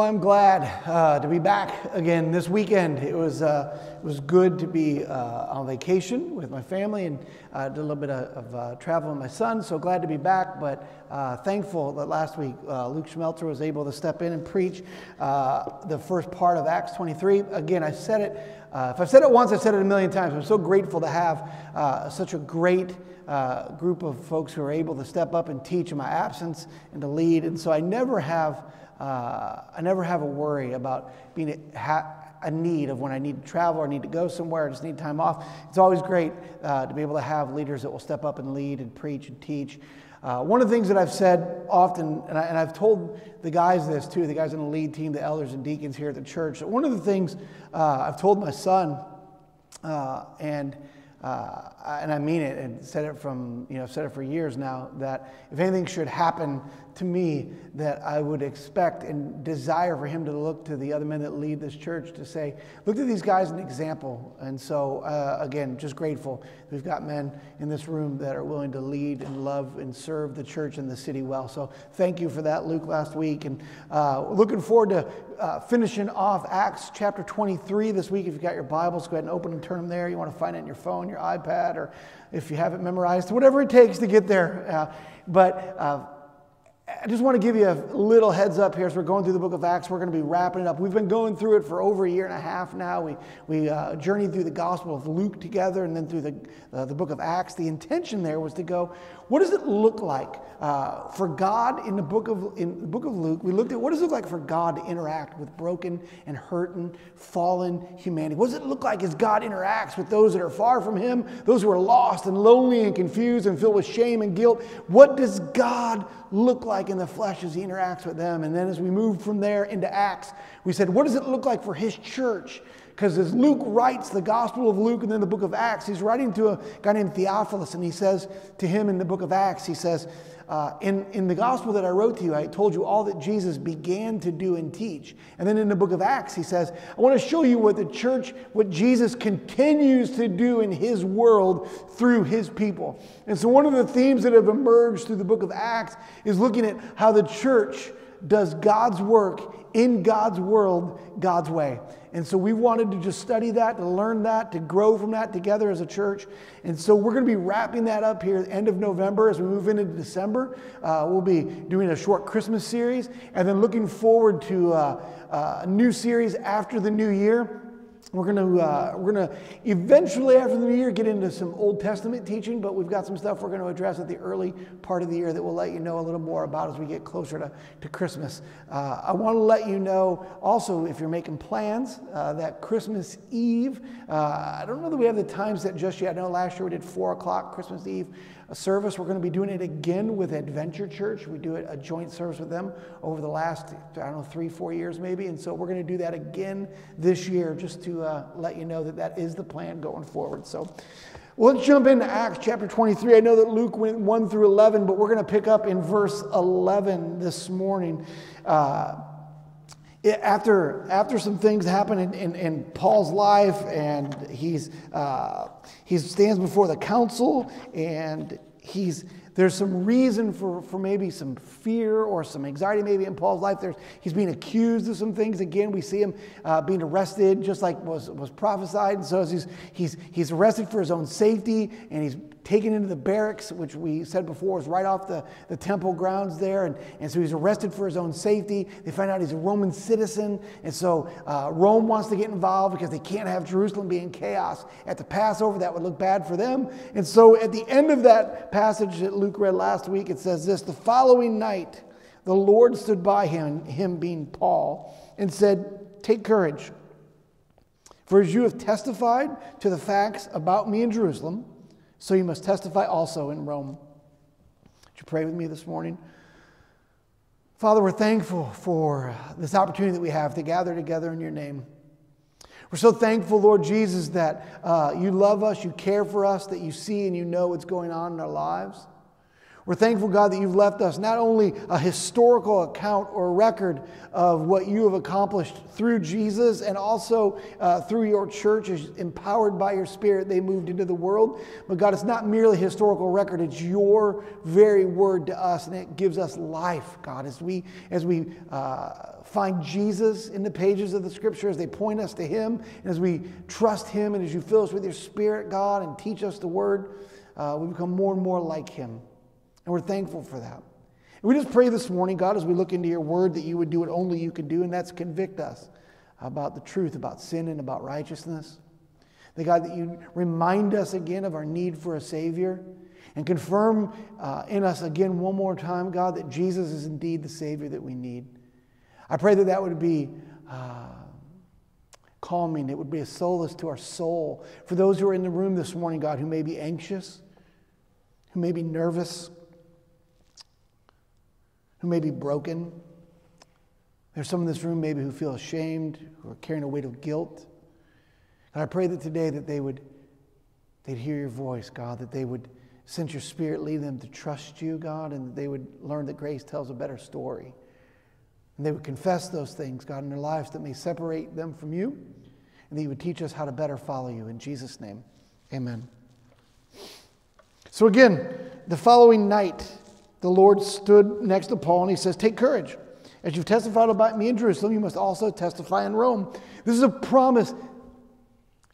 Well, I'm glad uh, to be back again this weekend. It was, uh, it was good to be uh, on vacation with my family and uh, did a little bit of, of uh, travel with my son. So glad to be back, but uh, thankful that last week Luke Schmelter was able to step in and preach the first part of Acts 23. Again, I said it, if I've said it once, I've said it a million times. I'm so grateful to have such a great group of folks who are able to step up and teach in my absence and to lead. And so I never have uh, I never have a worry about being a, ha- a, need of when I need to travel or need to go somewhere, I just need time off. It's always great uh, to be able to have leaders that will step up and lead and preach and teach. Uh, one of the things that I've said often, and, I, have told the guys this too, the guys on the lead team, the elders and deacons here at the church, one of the things uh, I've told my son, uh, and uh, and I mean it, and said it from, you know, I've said it for years now, that if anything should happen to me, that I would expect and desire for him to look to the other men that lead this church to say, look at these guys an example. And so, uh, again, just grateful we've got men in this room that are willing to lead and love and serve the church and the city well. So, thank you for that, Luke, last week. And uh, looking forward to uh, finishing off Acts chapter 23 this week. If you've got your Bibles, go ahead and open and turn them there. You want to find it in your phone, your iPad, or if you have it memorized, whatever it takes to get there. Uh, but uh, I just want to give you a little heads up here as we're going through the book of Acts. We're going to be wrapping it up. We've been going through it for over a year and a half now. We, we uh, journeyed through the Gospel of Luke together and then through the, uh, the book of Acts. The intention there was to go, what does it look like uh, for God in the, book of, in the book of Luke? We looked at what does it look like for God to interact with broken and hurting, fallen humanity? What does it look like as God interacts with those that are far from Him, those who are lost and lonely and confused and filled with shame and guilt? What does God look like in the flesh as He interacts with them? And then as we move from there into Acts, we said, what does it look like for His church? Because as Luke writes the Gospel of Luke and then the book of Acts, he's writing to a guy named Theophilus, and he says to him in the book of Acts, he says, uh, in, in the gospel that I wrote to you, I told you all that Jesus began to do and teach. And then in the book of Acts, he says, I want to show you what the church, what Jesus continues to do in his world through his people. And so, one of the themes that have emerged through the book of Acts is looking at how the church does God's work in God's world, God's way. And so we wanted to just study that, to learn that, to grow from that together as a church. And so we're going to be wrapping that up here at the end of November as we move into December. Uh, we'll be doing a short Christmas series and then looking forward to uh, uh, a new series after the new year. We're going to uh, we're going to eventually after the new year get into some Old Testament teaching, but we've got some stuff we're going to address at the early part of the year that we'll let you know a little more about as we get closer to, to Christmas. Uh, I want to let you know also if you're making plans uh, that Christmas Eve. Uh, I don't know that we have the times set just yet. I know last year we did four o'clock Christmas Eve a service. We're going to be doing it again with Adventure Church. We do it a joint service with them over the last, I don't know, three, four years maybe. And so we're going to do that again this year just to uh, let you know that that is the plan going forward. So well, let's jump into Acts chapter 23. I know that Luke went 1 through 11, but we're going to pick up in verse 11 this morning. Uh, after, after some things happen in, in, in Paul's life, and he's, uh, he stands before the council, and he's, there's some reason for, for maybe some fear or some anxiety maybe in Paul's life. There's, he's being accused of some things. Again, we see him uh, being arrested just like was, was prophesied. And so he's, he's, he's arrested for his own safety, and he's taken into the barracks, which we said before was right off the, the temple grounds there. And, and so he's arrested for his own safety. They find out he's a Roman citizen. And so uh, Rome wants to get involved because they can't have Jerusalem be in chaos. At the Passover, that would look bad for them. And so at the end of that passage that Luke read last week, it says this The following night, the Lord stood by him, him being Paul, and said, Take courage. For as you have testified to the facts about me in Jerusalem, so you must testify also in Rome. Would you pray with me this morning? Father, we're thankful for this opportunity that we have to gather together in your name. We're so thankful, Lord Jesus, that uh, you love us, you care for us, that you see and you know what's going on in our lives. We're thankful, God, that you've left us not only a historical account or record of what you have accomplished through Jesus and also uh, through your church, as empowered by your Spirit, they moved into the world. But God, it's not merely historical record, it's your very word to us, and it gives us life, God, as we, as we uh, find Jesus in the pages of the scripture, as they point us to Him, and as we trust Him, and as you fill us with your Spirit, God, and teach us the word, uh, we become more and more like Him. And we're thankful for that. And we just pray this morning, God, as we look into your word, that you would do what only you can do, and that's convict us about the truth, about sin, and about righteousness. That God, that you remind us again of our need for a Savior and confirm uh, in us again one more time, God, that Jesus is indeed the Savior that we need. I pray that that would be uh, calming, it would be a solace to our soul. For those who are in the room this morning, God, who may be anxious, who may be nervous, who may be broken. There's some in this room maybe who feel ashamed, who are carrying a weight of guilt. And I pray that today that they would they'd hear your voice, God, that they would sense your spirit lead them to trust you, God, and that they would learn that grace tells a better story. And they would confess those things, God, in their lives that may separate them from you, and that you would teach us how to better follow you. In Jesus' name, amen. So again, the following night, the Lord stood next to Paul and he says, Take courage. As you've testified about me in Jerusalem, you must also testify in Rome. This is a promise.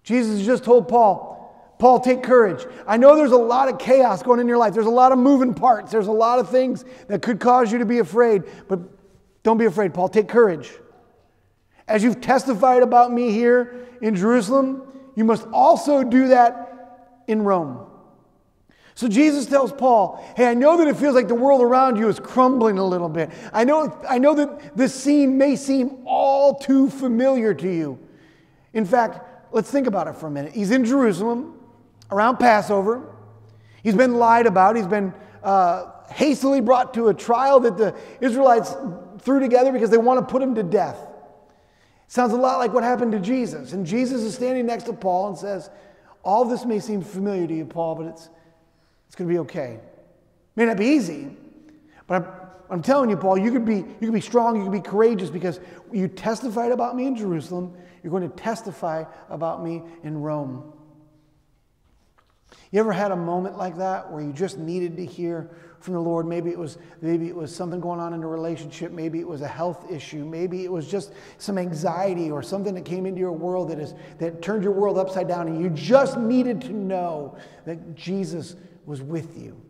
Jesus just told Paul, Paul, take courage. I know there's a lot of chaos going in your life. There's a lot of moving parts. There's a lot of things that could cause you to be afraid. But don't be afraid, Paul. Take courage. As you've testified about me here in Jerusalem, you must also do that in Rome. So Jesus tells Paul, Hey, I know that it feels like the world around you is crumbling a little bit. I know, I know that this scene may seem all too familiar to you. In fact, let's think about it for a minute. He's in Jerusalem around Passover. He's been lied about. He's been uh, hastily brought to a trial that the Israelites threw together because they want to put him to death. Sounds a lot like what happened to Jesus. And Jesus is standing next to Paul and says, All this may seem familiar to you, Paul, but it's it's going to be okay. It may not be easy, but I'm, I'm telling you, Paul, you could, be, you could be strong, you could be courageous because you testified about me in Jerusalem. You're going to testify about me in Rome. You ever had a moment like that where you just needed to hear from the Lord? Maybe it was maybe it was something going on in a relationship, maybe it was a health issue, maybe it was just some anxiety or something that came into your world that is that turned your world upside down and you just needed to know that Jesus was with you.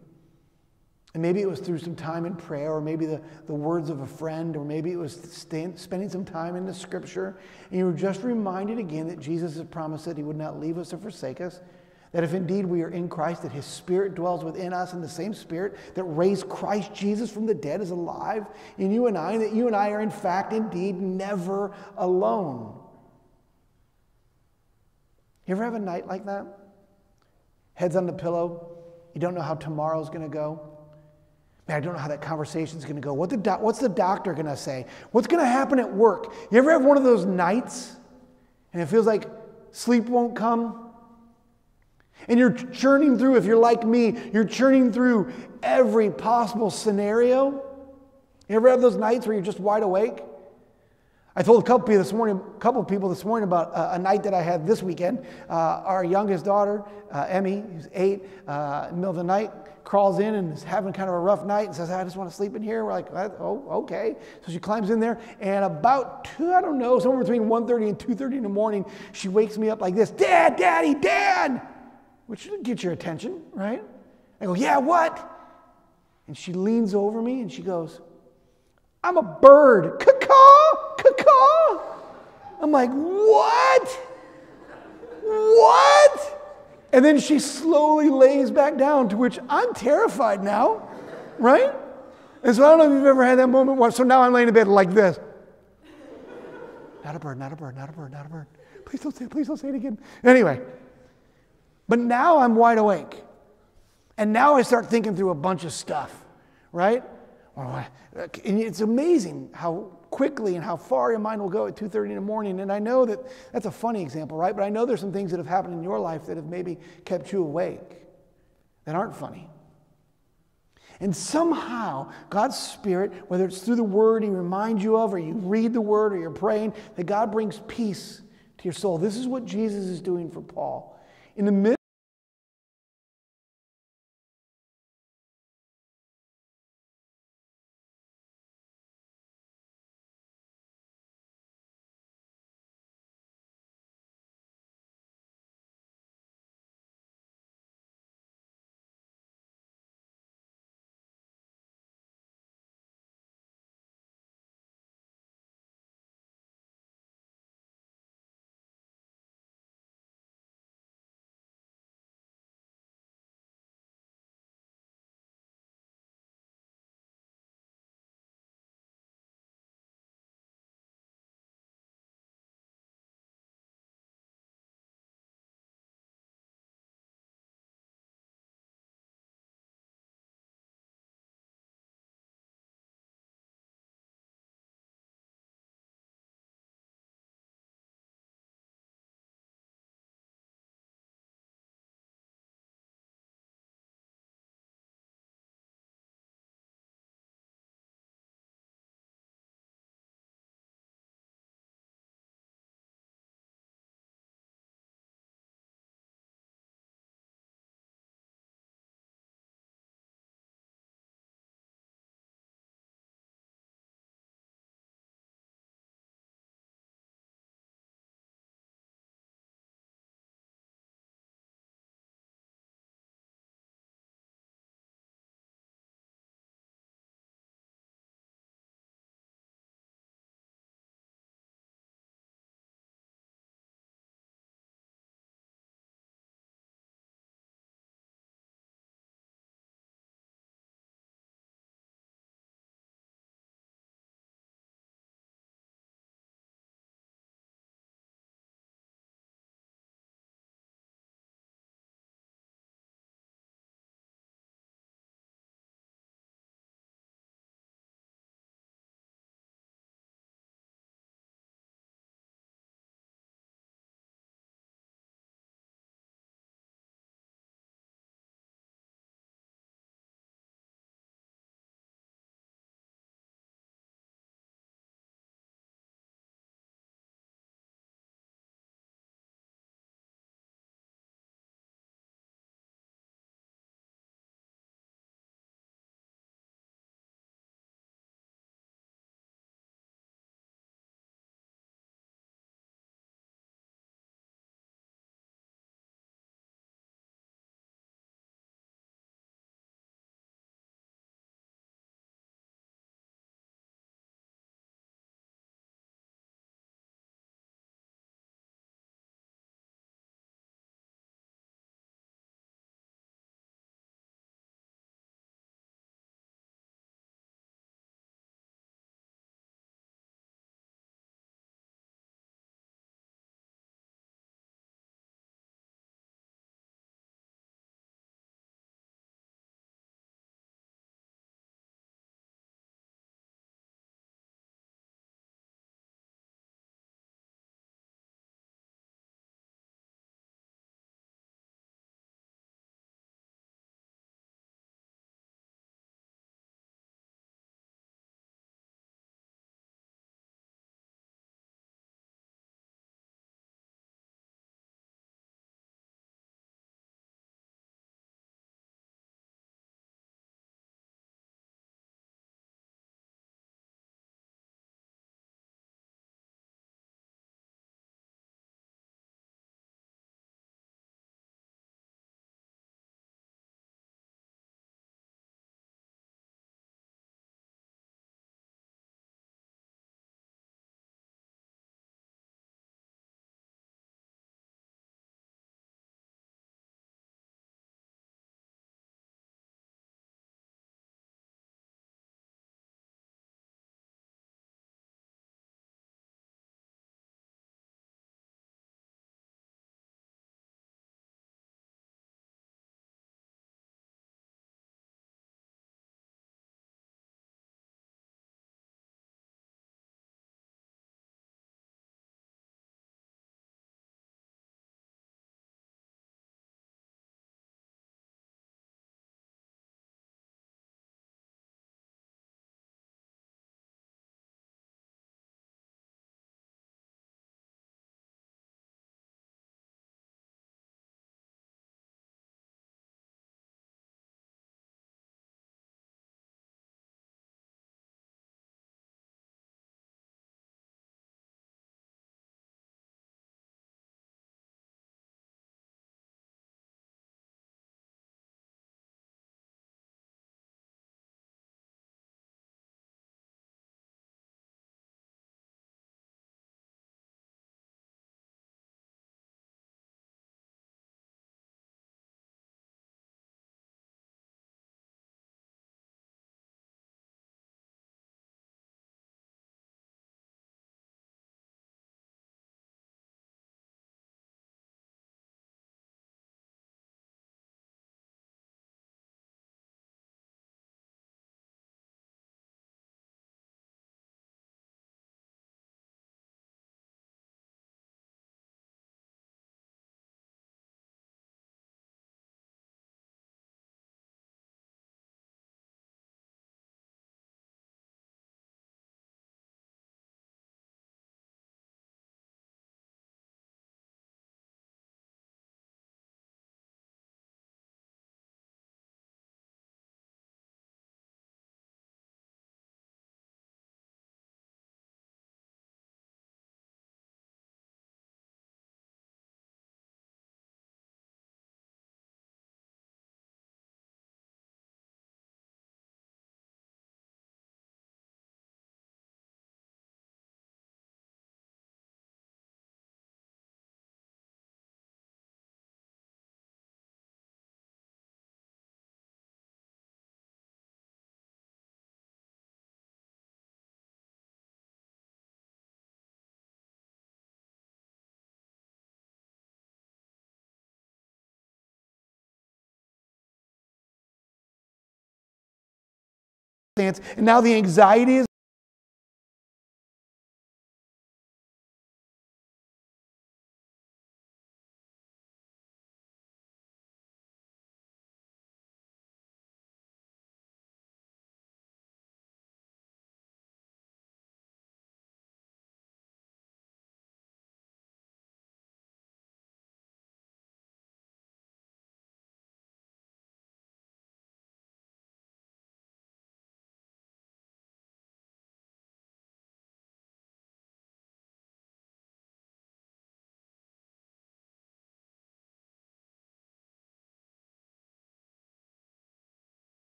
And maybe it was through some time in prayer, or maybe the, the words of a friend, or maybe it was spending some time in the scripture. And you were just reminded again that Jesus has promised that he would not leave us or forsake us. That if indeed we are in Christ, that his spirit dwells within us, and the same spirit that raised Christ Jesus from the dead is alive in you and I, and that you and I are in fact, indeed, never alone. You ever have a night like that? Heads on the pillow, you don't know how tomorrow's going to go. Man, I don't know how that conversation's going to go. What the do- what's the doctor going to say? What's going to happen at work? You ever have one of those nights and it feels like sleep won't come? And you're churning through, if you're like me, you're churning through every possible scenario. You ever have those nights where you're just wide awake? I told a couple people this morning, a couple of people this morning about uh, a night that I had this weekend. Uh, our youngest daughter, uh, Emmy, who's eight, uh, in the middle of the night, crawls in and is having kind of a rough night and says, I just want to sleep in here. We're like, oh, okay. So she climbs in there, and about two, I don't know, somewhere between 1.30 and 2.30 in the morning, she wakes me up like this, Dad, Daddy, Dad! Which should get your attention, right? I go, yeah, what? And she leans over me and she goes, I'm a bird. Caw. I'm like, what? What? And then she slowly lays back down, to which I'm terrified now, right? And so I don't know if you've ever had that moment. So now I'm laying in bed like this. Not a bird, not a bird, not a bird, not a bird. Please don't say it, please don't say it again. Anyway, but now I'm wide awake. And now I start thinking through a bunch of stuff, right? And it's amazing how quickly and how far your mind will go at 2.30 in the morning and i know that that's a funny example right but i know there's some things that have happened in your life that have maybe kept you awake that aren't funny and somehow, God's Spirit, whether it's through the Word He reminds you of, or you read the Word, or you're praying, that God brings peace to your soul. This is what Jesus is doing for Paul. In the midst now the anxiety is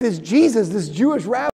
this Jesus, this Jewish rabbi.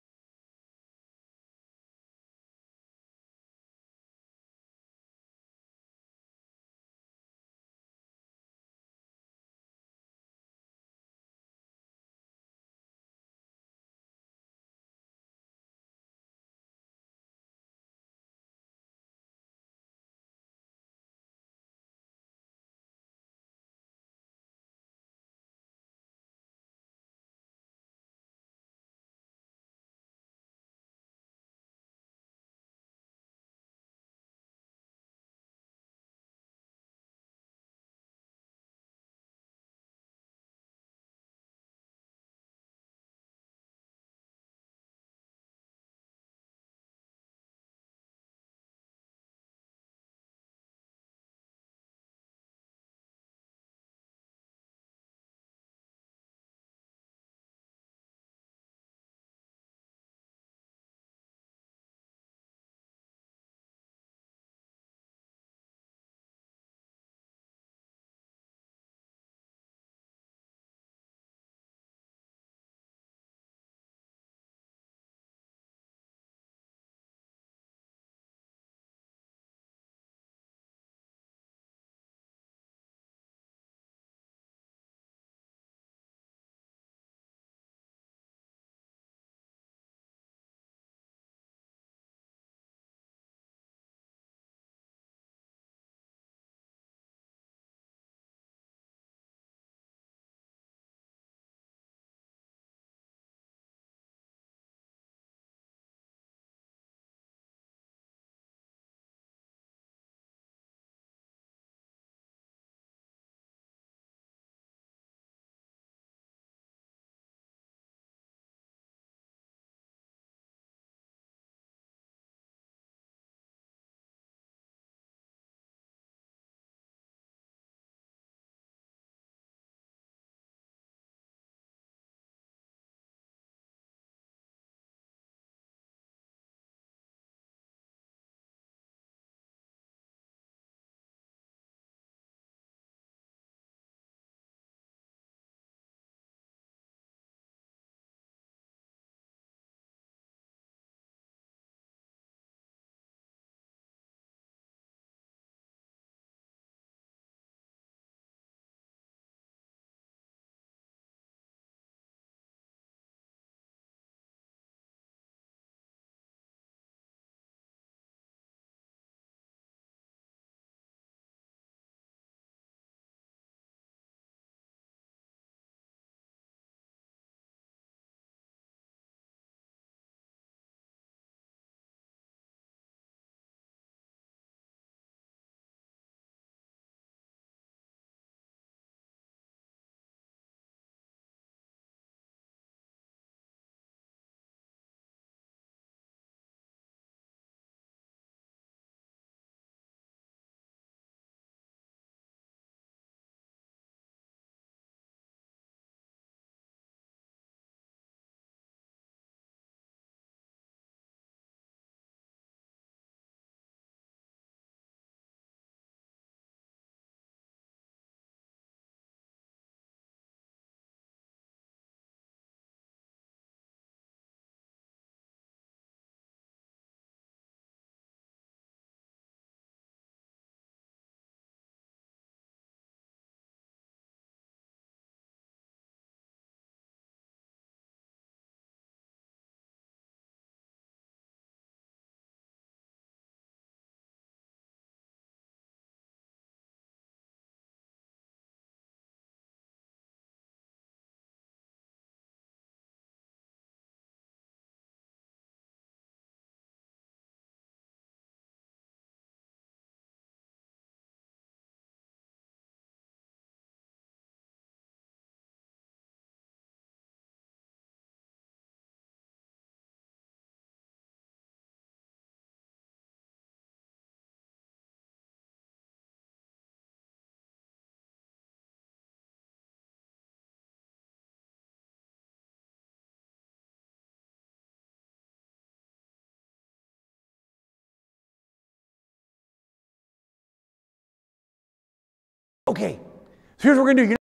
Okay, so here's what we're gonna do. You're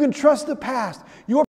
You can trust the past. Your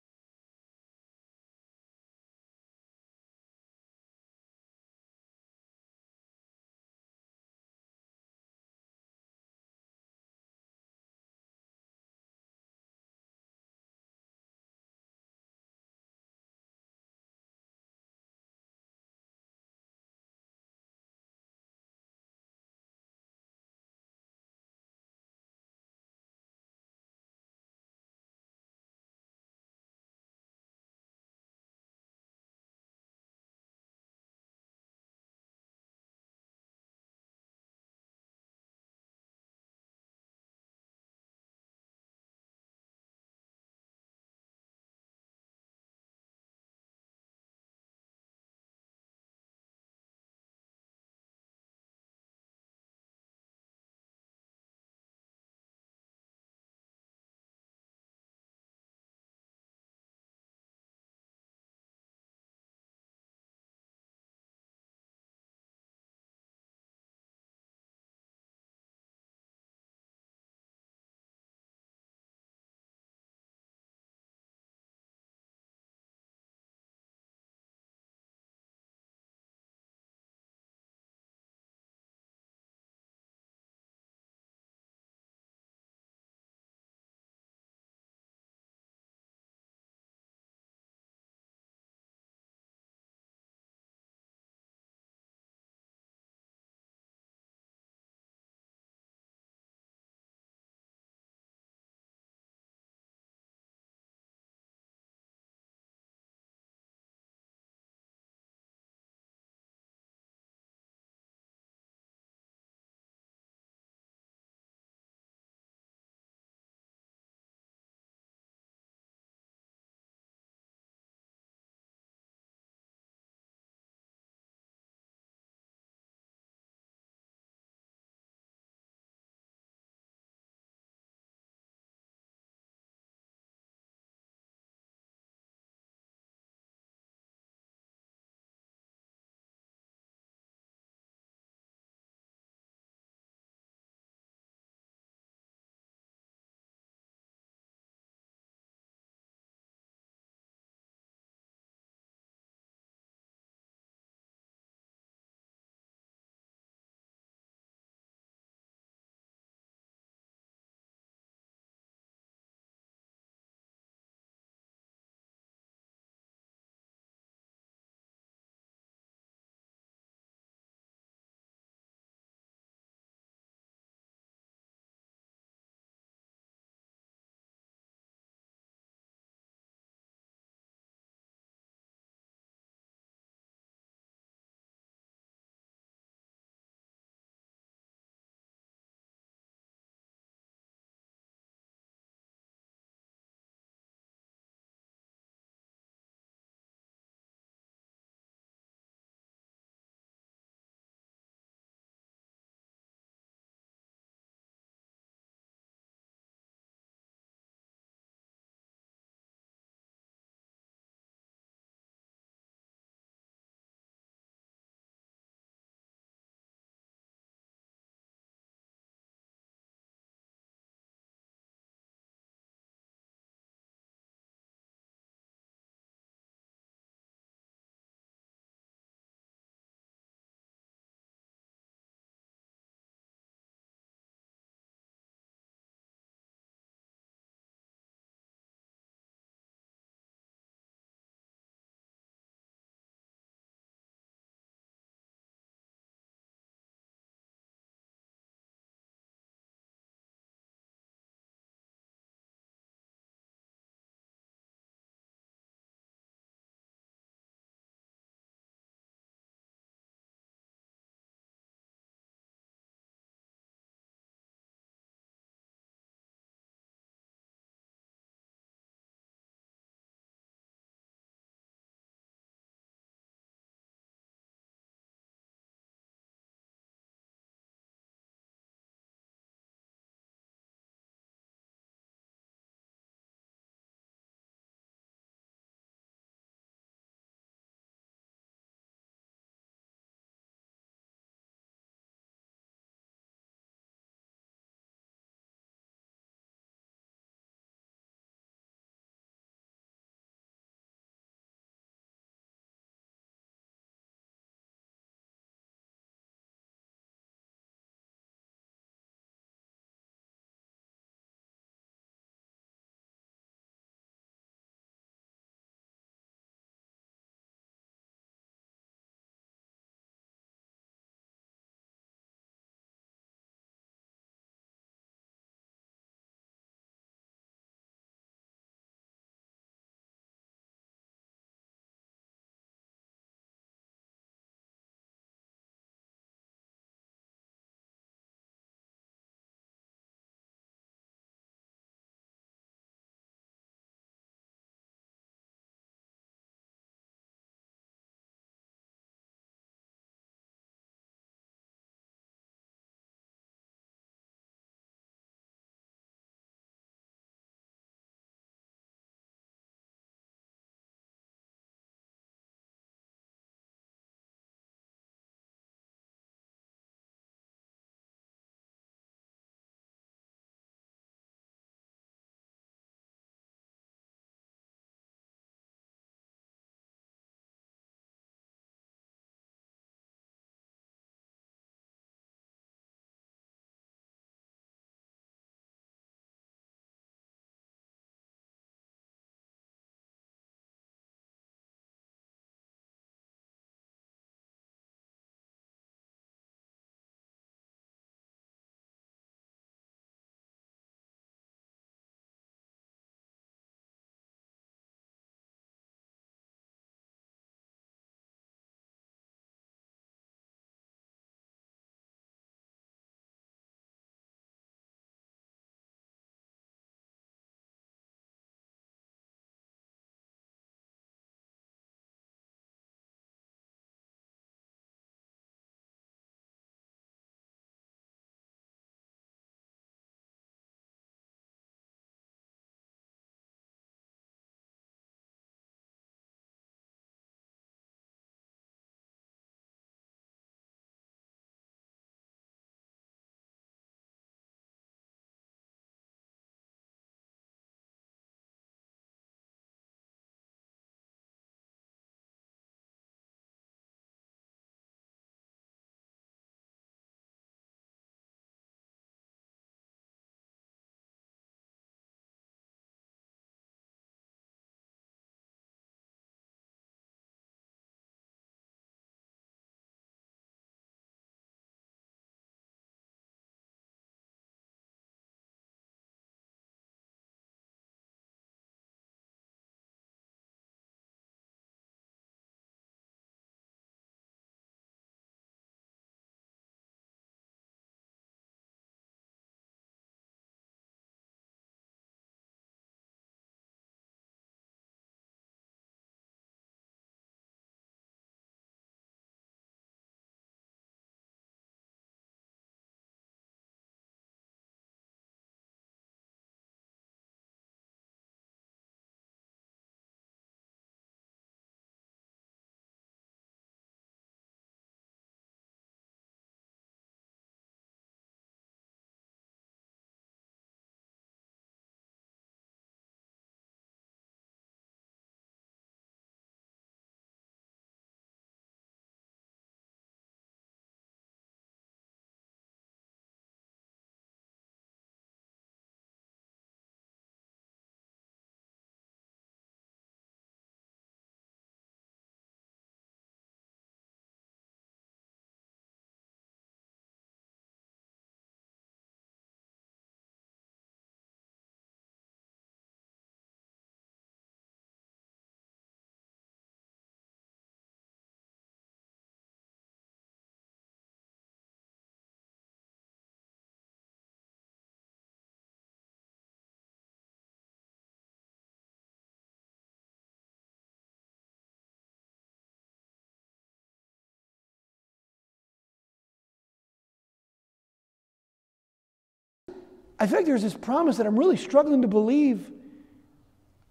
I feel like there's this promise that I'm really struggling to believe.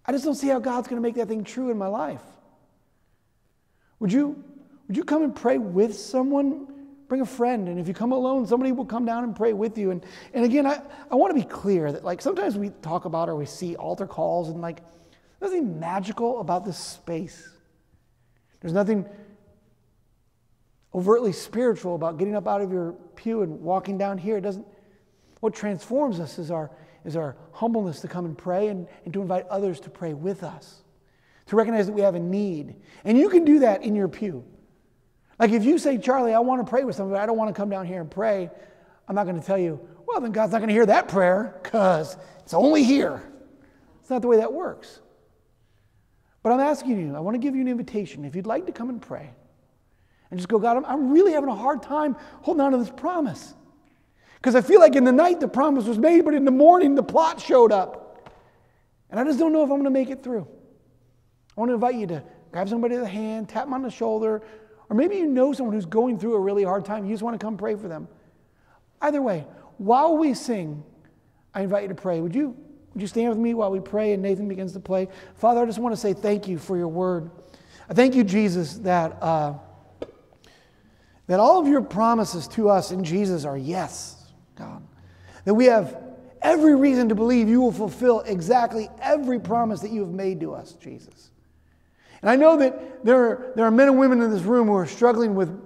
I just don't see how God's going to make that thing true in my life. Would you, would you come and pray with someone? Bring a friend. And if you come alone, somebody will come down and pray with you. And, and again, I, I want to be clear that like sometimes we talk about or we see altar calls and like there's nothing magical about this space. There's nothing overtly spiritual about getting up out of your pew and walking down here. It doesn't what transforms us is our, is our humbleness to come and pray and, and to invite others to pray with us, to recognize that we have a need. And you can do that in your pew. Like if you say, Charlie, I want to pray with somebody, I don't want to come down here and pray, I'm not going to tell you, well, then God's not going to hear that prayer because it's only here. It's not the way that works. But I'm asking you, I want to give you an invitation. If you'd like to come and pray and just go, God, I'm, I'm really having a hard time holding on to this promise. Because I feel like in the night the promise was made, but in the morning the plot showed up. And I just don't know if I'm going to make it through. I want to invite you to grab somebody by the hand, tap them on the shoulder, or maybe you know someone who's going through a really hard time. You just want to come pray for them. Either way, while we sing, I invite you to pray. Would you, would you stand with me while we pray and Nathan begins to play? Father, I just want to say thank you for your word. I thank you, Jesus, that, uh, that all of your promises to us in Jesus are yes. That we have every reason to believe you will fulfill exactly every promise that you have made to us, Jesus. And I know that there are, there are men and women in this room who are struggling with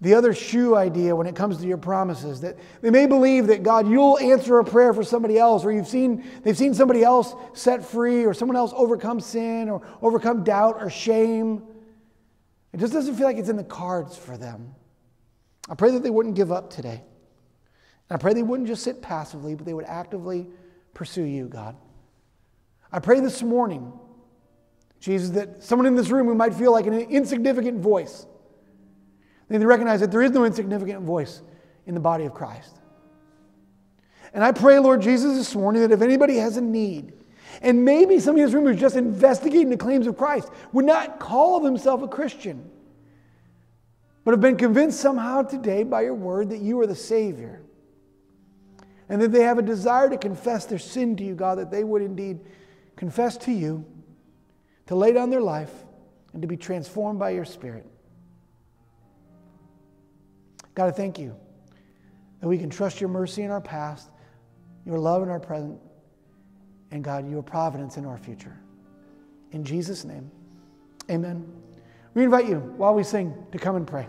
the other shoe idea when it comes to your promises. That they may believe that God, you'll answer a prayer for somebody else, or you've seen, they've seen somebody else set free, or someone else overcome sin, or overcome doubt or shame. It just doesn't feel like it's in the cards for them. I pray that they wouldn't give up today. I pray they wouldn't just sit passively, but they would actively pursue you, God. I pray this morning, Jesus, that someone in this room who might feel like an insignificant voice, they recognize that there is no insignificant voice in the body of Christ. And I pray, Lord Jesus, this morning that if anybody has a need, and maybe somebody in this room who's just investigating the claims of Christ would not call themselves a Christian, but have been convinced somehow today by your word that you are the Savior and that they have a desire to confess their sin to you, God, that they would indeed confess to you, to lay down their life, and to be transformed by your Spirit. God, I thank you that we can trust your mercy in our past, your love in our present, and God, your providence in our future. In Jesus' name, amen. We invite you, while we sing, to come and pray.